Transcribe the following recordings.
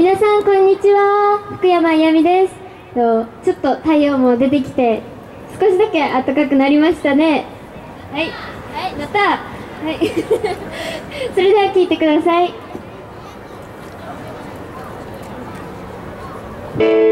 皆さんこんにちは。福山あやみです。とちょっと太陽も出てきて少しだけ暖かくなりましたね。はい。はいまた。はい。それでは聞いてください。悪くない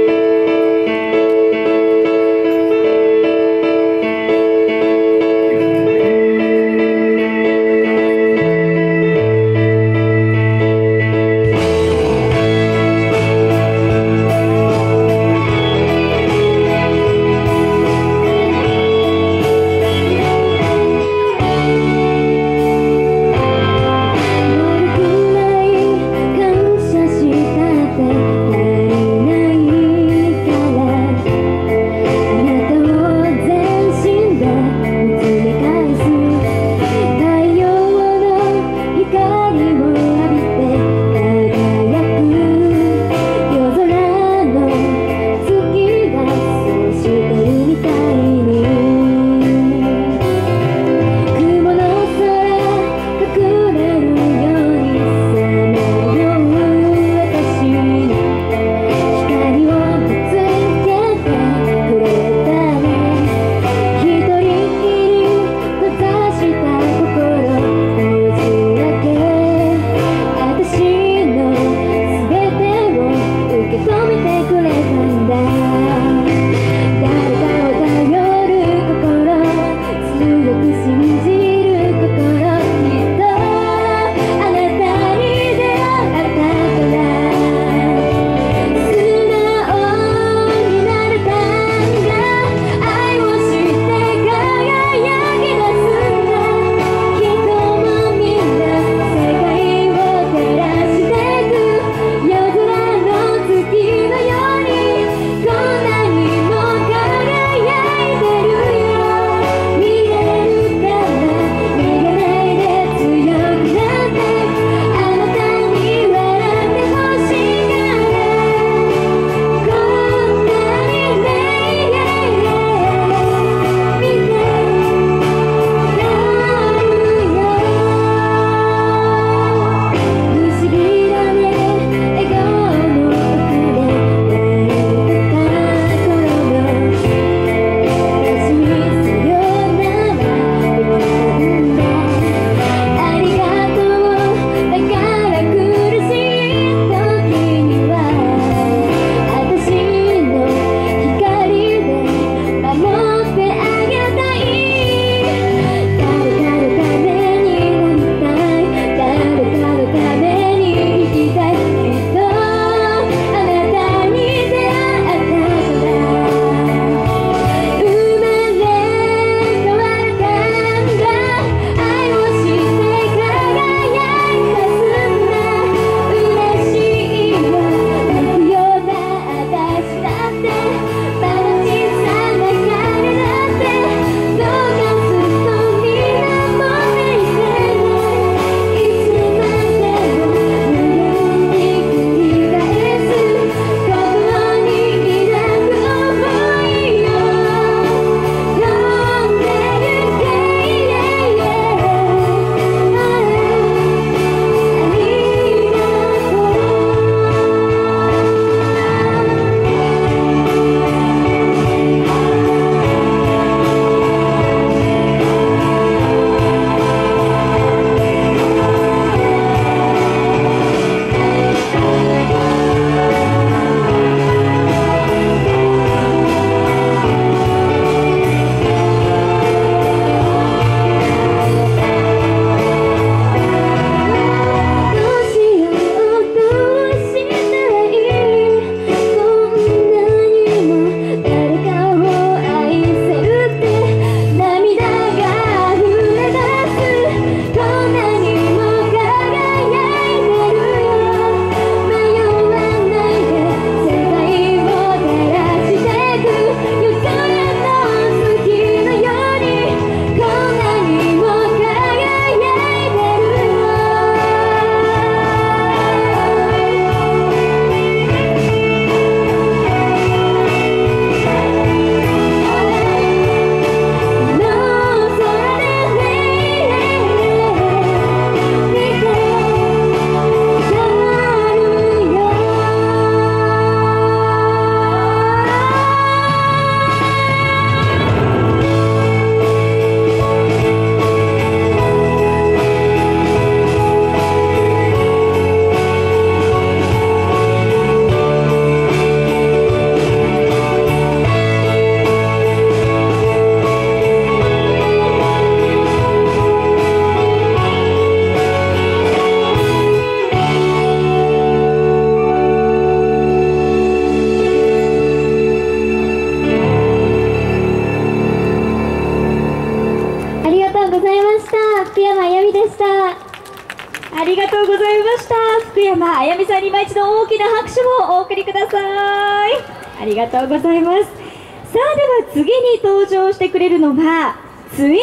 がとうございます。さあでは次に登場してくれるのはツイン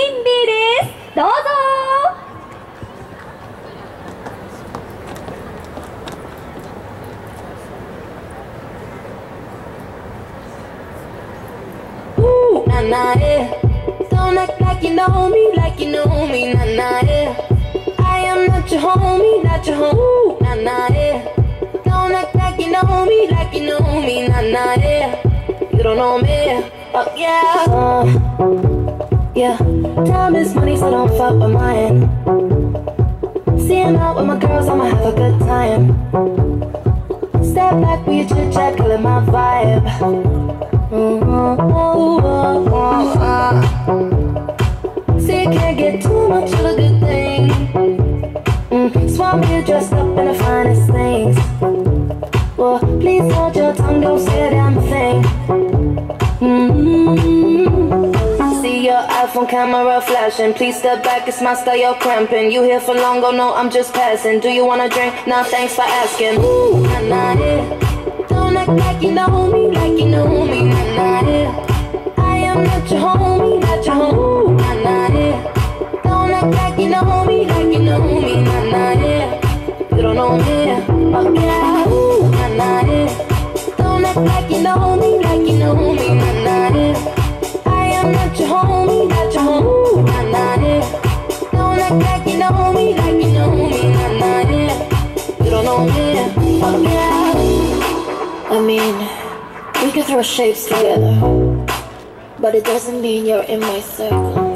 oh yeah. Uh, time is money, so don't fuck with mine. Seeing out with my girls, I'ma have a good time. Step back with your chit chat, it my vibe. See, you can't get too much of a good thing. Mm, Swap me dressed up in the finest things. Well, please hold your tongue, don't say a damn thing. Mm-hmm. See your iPhone camera flashing. Please step back, it's my style, you're cramping. You here for long, oh no, I'm just passing. Do you wanna drink? Nah, thanks for asking. Ooh, nah, nah, yeah. Don't act like you know me, like you know me, nah, nah, yeah. I am not your homie, not your homie, Ooh, nah, nah, yeah. Don't act like you know me, like you know me, nah, nah, yeah. You don't know me, oh yeah, ooh, nah, nah, yeah. Don't act like you know me, yeah. I am not your homie, not your homie, nah, nah, yeah. Don't act like you know me, like you know me, nah, nah, yeah. You don't know me, yeah. I mean, we can throw shapes together, but it doesn't mean you're in my circle.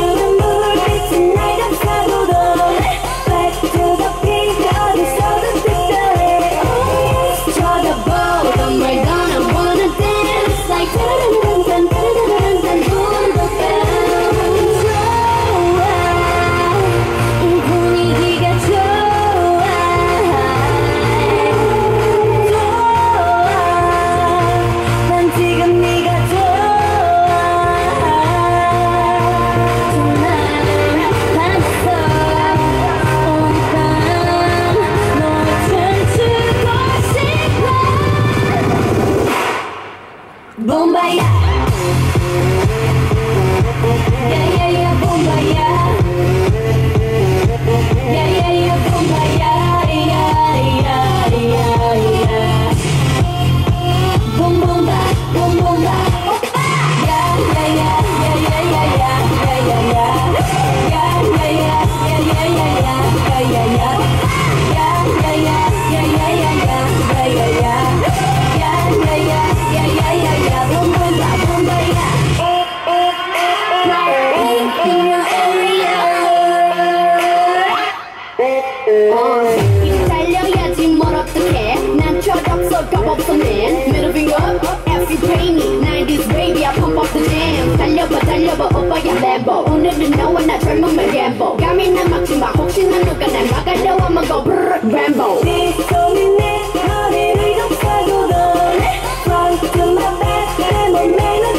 달려봐 오빠야 램보 오늘은 너와 나 젊음을 gamble 감이나 막지마 혹시나 누가 날 막아도 I'ma go brrr Rambo 네 손이 내 허리를 감싸고 너네 Front to my back 내 몸매는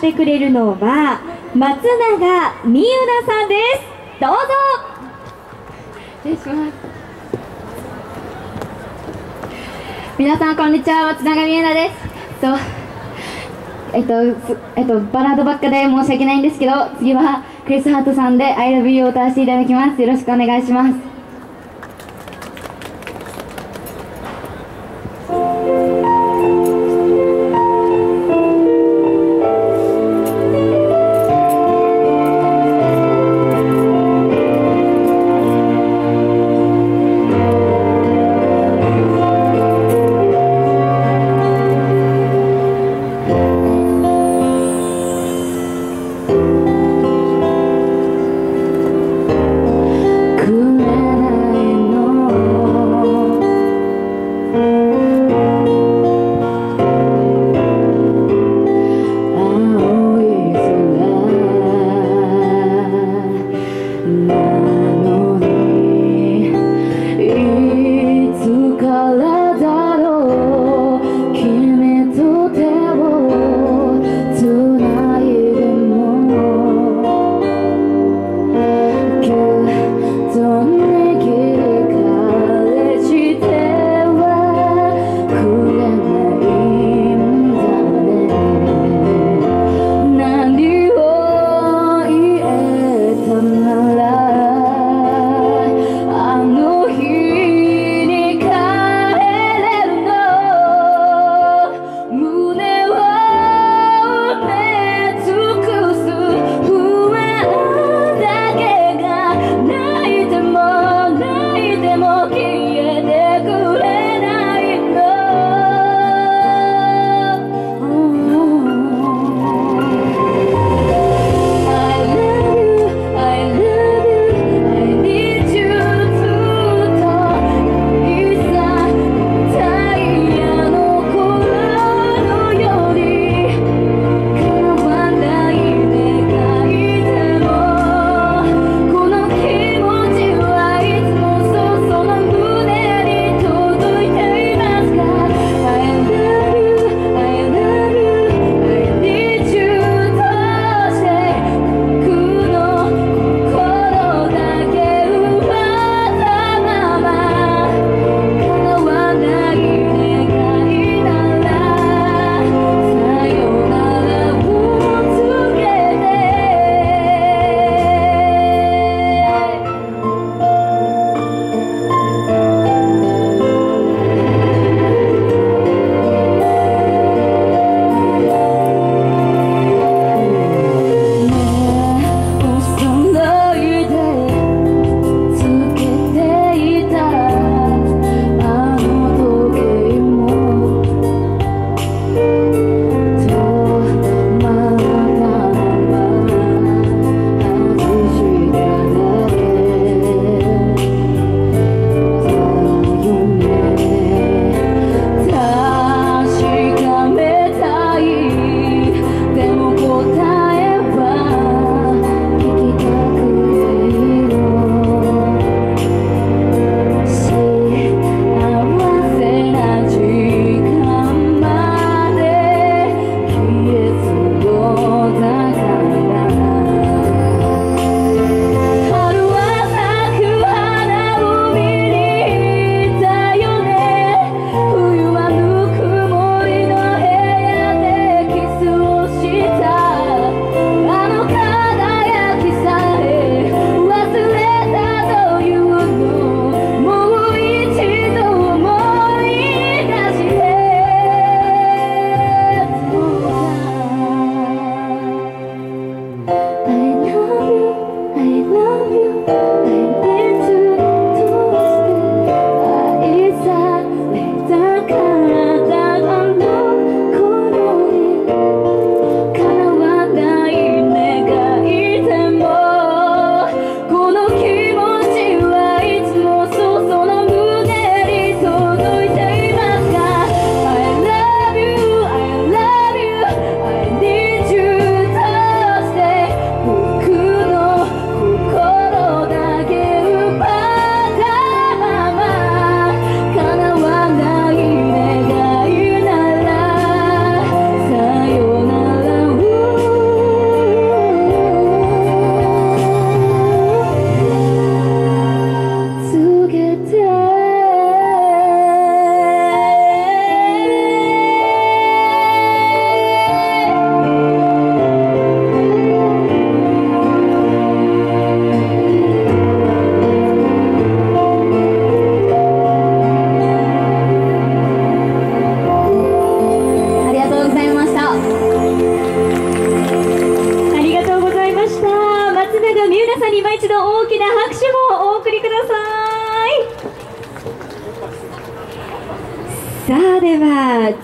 してくれるのは。松永美優奈さんですどうぞ失礼します皆さんこんにちは。松永美恵奈ですとえっとえっとバラードばっかで申し訳ないんですけど次は。クリス・ハートさんで「I love you」を歌わせていた。だきますよろしくお願いします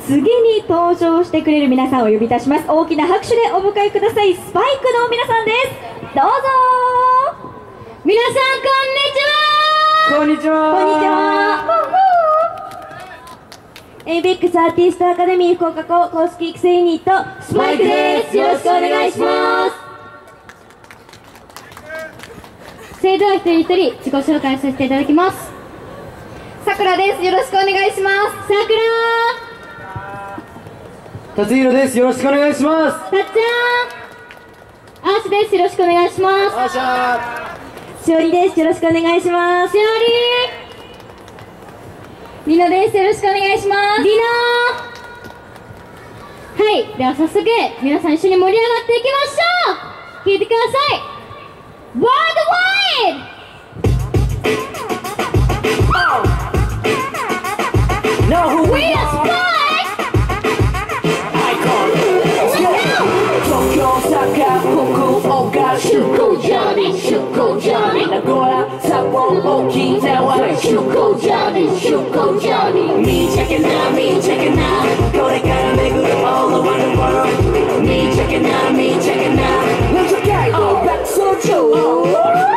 次に登場してくれる皆さんをお呼びいたします。大きな拍手でお迎えください。スパイクの皆さんです。どうぞ。皆さんこんにちは。こんにちは。こんにちは。エイベックスアーティストアカデミー福岡校公式育成ユニットスパイクです。よろしくお願いします。それでは一人一人自己紹介させていただきます。さくらです。よろしくお願いします。さく達弘です。よろしくお願いします。らたっちゃんあーしです。よろしくお願いします。あっしゃしおりです。よろしくお願いします。しおり。りのです。よろしくお願いします。りなはい。では早速皆さん一緒に盛り上がっていきましょう。聞いてください出向ジャーニー名古屋札幌沖縄出向ジャーニー出向ジャーニー見ちゃけな見ちゃけなこれから巡る all over the world. 見ちゃけな見ちゃけな南北海道爆走中俺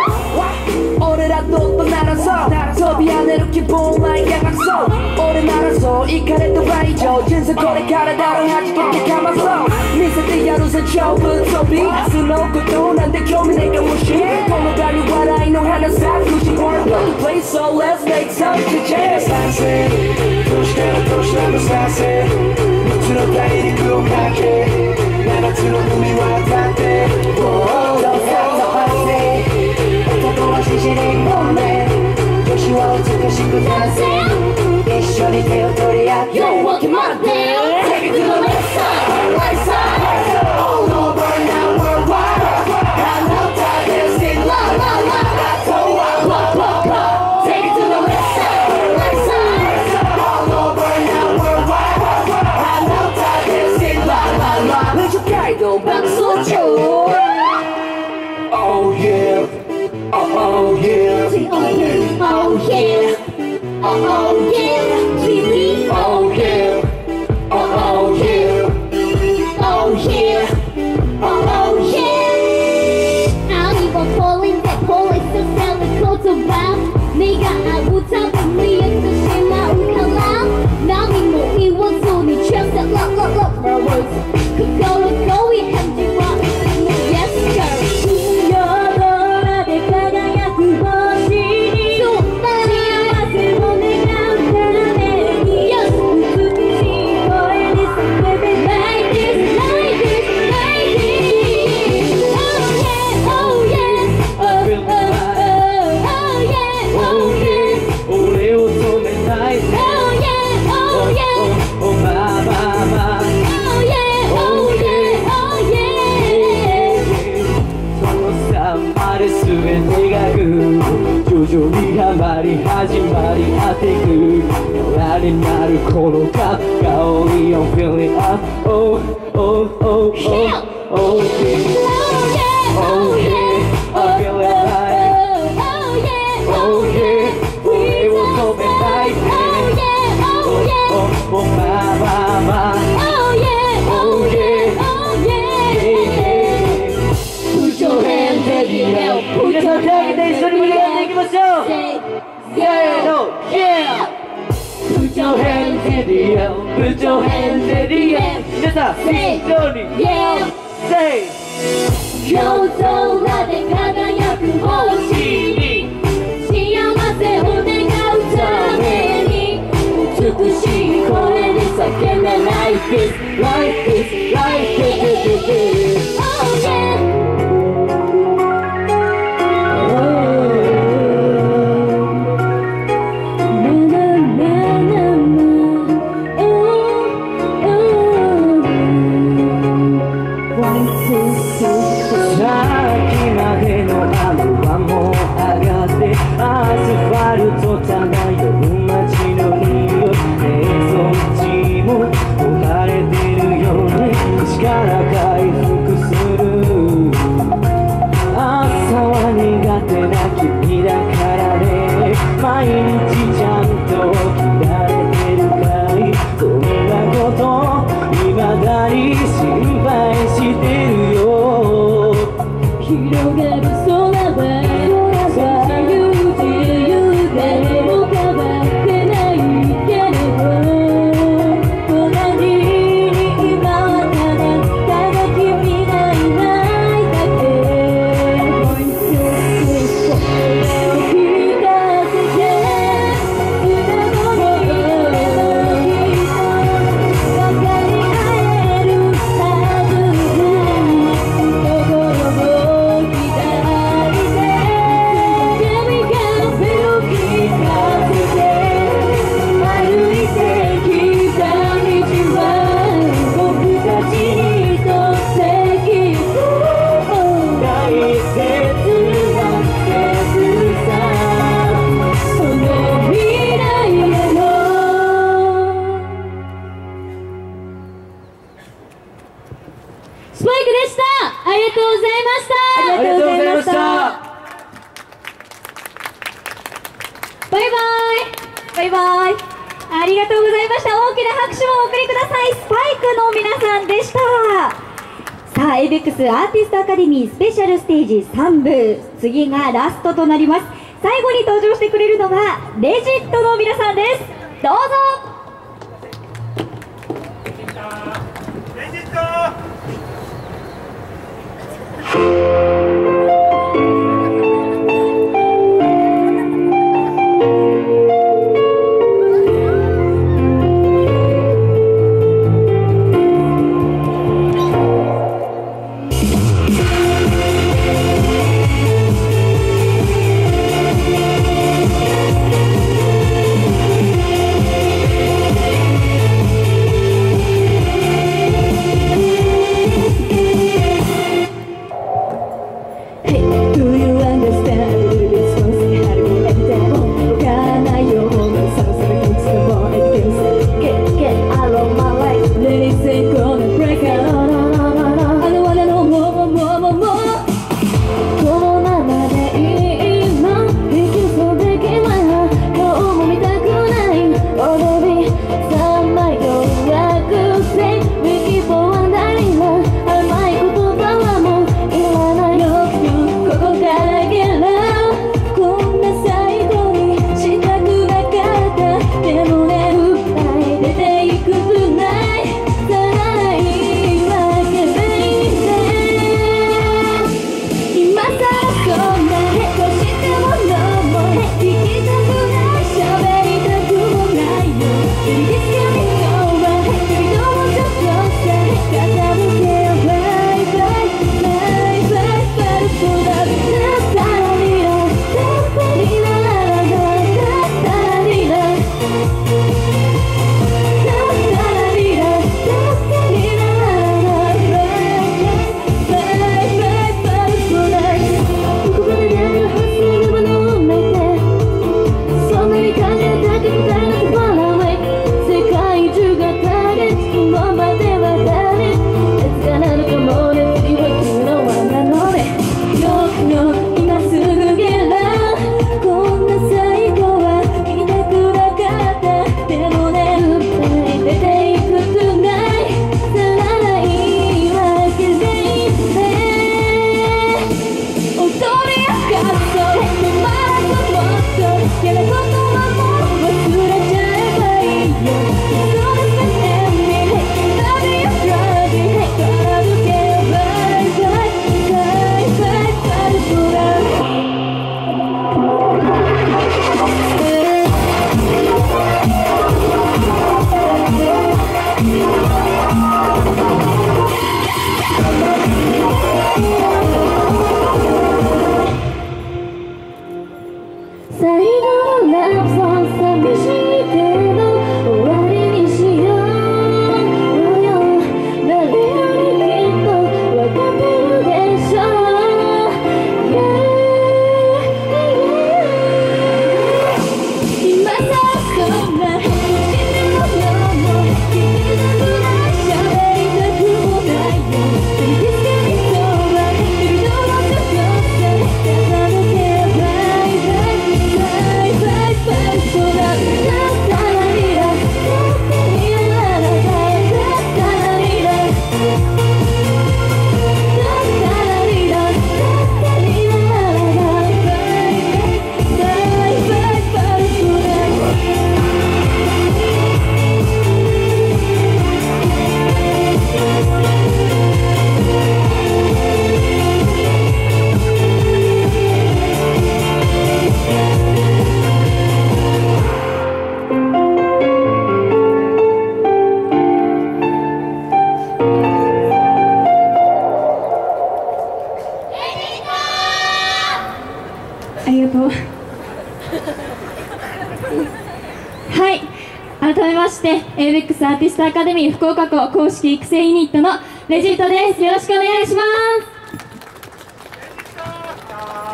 らどっと鳴らそう飛び跳ねる気分はやがそう俺ならそう行かれた倍以上人生これからだろ弾けてかまそう見せてやるぜ超ぶっ飛び明日のことなんて興味ねえかもしれんこの場に笑いの花咲くし Wanna go. to place so let's make some change どうしたらどうしたらさせ3つの大陸をかけ7つの海渡ってどうぞ発生男は獅子にごめん女子は美しく男性一緒に手を取り合って Yo, walk him out there Take it to the next time Oh さん一緒に. Say 夜空で輝く星に幸せを願うために美しい声で叫べ Like this, Like this, like this you know that it's バイバイ。ありがとうございました。大きな拍手をお送りください。スパイクの皆さんでした。さあ ABEX アーティストアカデミースペシャルステージ3部。次がラストとなります。最後に登場してくれるのはレジットの皆さんです。どうぞ。あ ABEX アーティストアカデミー福岡校公式育成ユニットのレジートです。よろしくお願いしま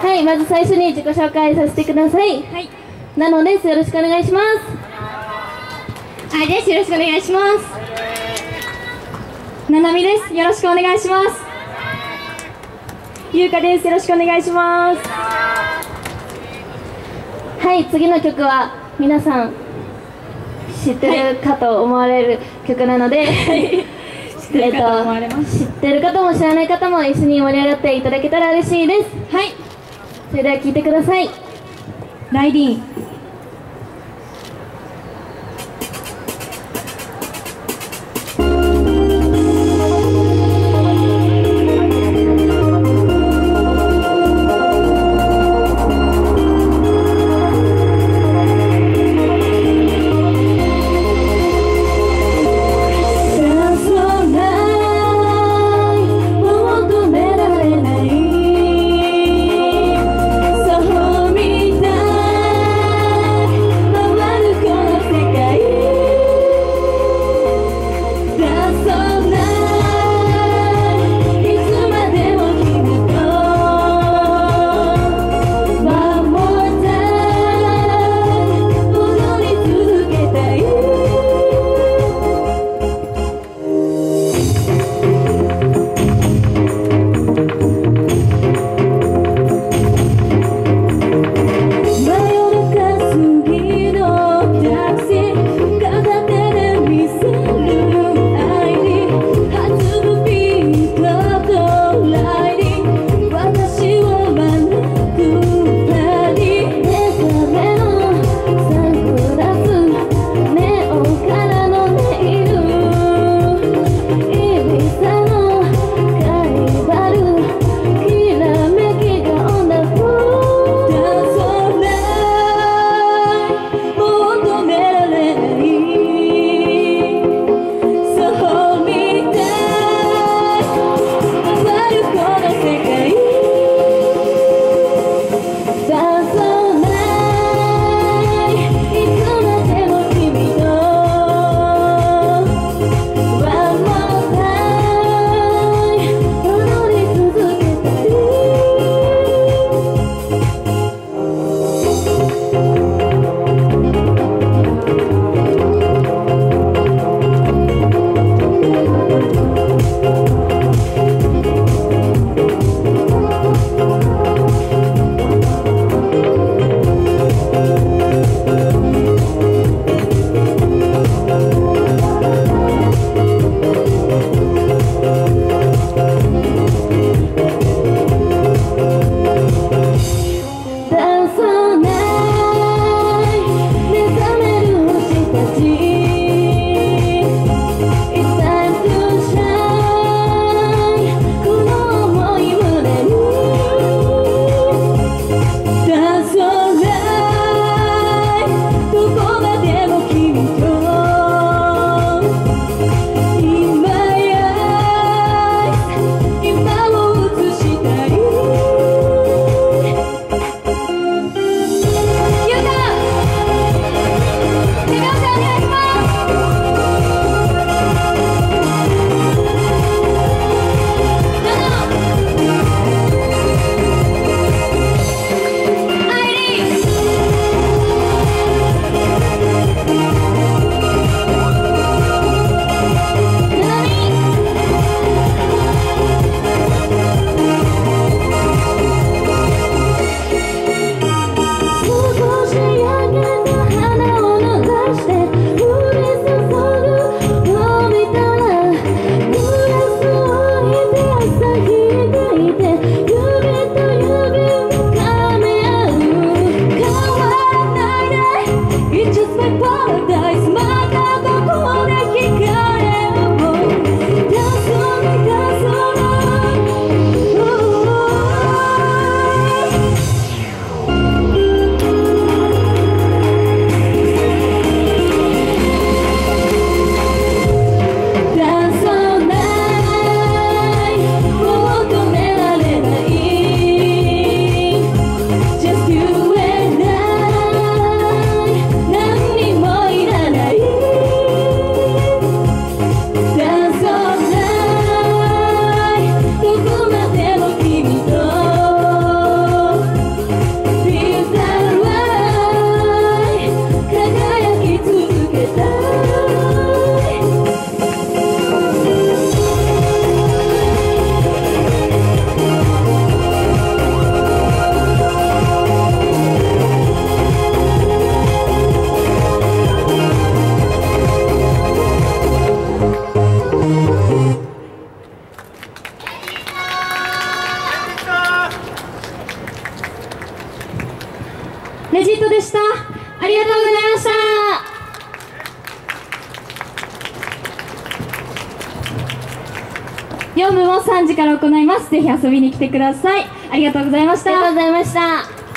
す。はい、まず最初に自己紹介させてください。はい。なのです。よろしくお願いします。はいです。よろしくお願いします。ななみです。よろしくお願いします。ゆうかです。よろしくお願いします。はい次の曲は皆さん知ってるかと思われる曲なので、知ってるかと思われます、知ってる方も知らない方も一緒に盛り上がっていただけたら嬉しいです。はい。それでは聴いてください。ライディーンひ遊びに来てください。ありがとうございました。ありがとうございました。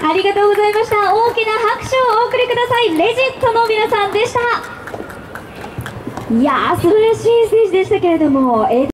ありがとうございました。大きな拍手をお送りください。レジットの皆さんでした。いやー素晴らしいステージでしたけれども、えー